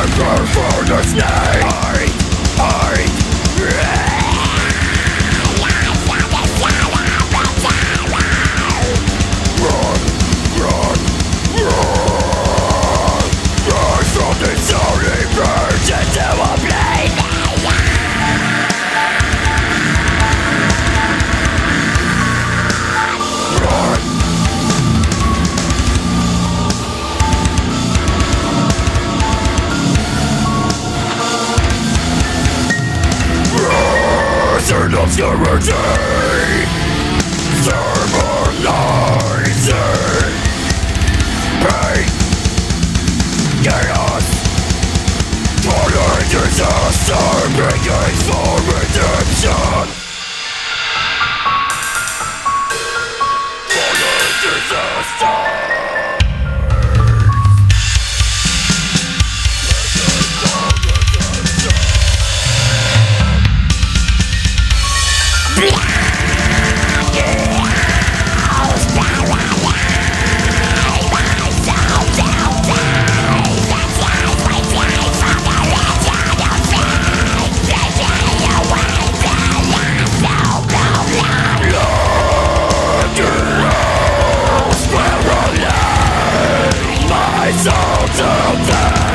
Prepare for the snake obscurity Thermalizing Pain Chaos Total disaster begins for redemption I'll die.